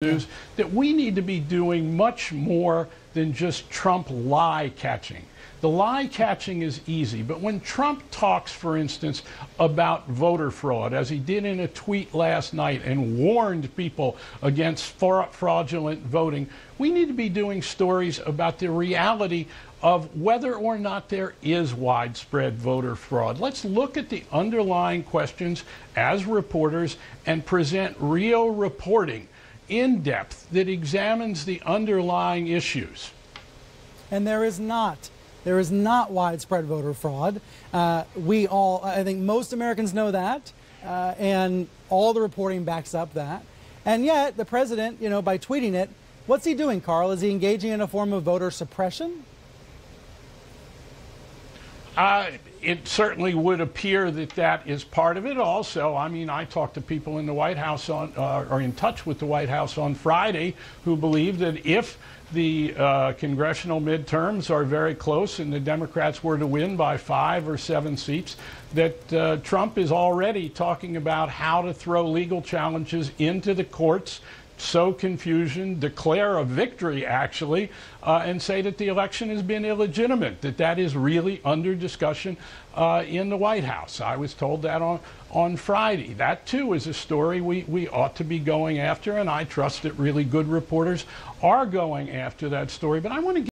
news that we need to be doing much more than just Trump lie catching. The lie catching is easy, but when Trump talks, for instance, about voter fraud, as he did in a tweet last night and warned people against fraudulent voting, we need to be doing stories about the reality of whether or not there is widespread voter fraud. Let's look at the underlying questions as reporters and present real reporting in depth that examines the underlying issues. And there is not. There is not widespread voter fraud. Uh, we all, I think most Americans know that, uh, and all the reporting backs up that. And yet, the president, you know, by tweeting it, what's he doing, Carl? Is he engaging in a form of voter suppression? Uh, it certainly would appear that that is part of it. Also, I mean, I talked to people in the White House on, uh, or in touch with the White House on Friday, who believe that if the uh, congressional midterms are very close and the Democrats were to win by five or seven seats, that uh, Trump is already talking about how to throw legal challenges into the courts sow confusion, declare a victory, actually, uh, and say that the election has been illegitimate, that that is really under discussion uh, in the White House. I was told that on, on Friday. That, too, is a story we, we ought to be going after, and I trust that really good reporters are going after that story. But I want to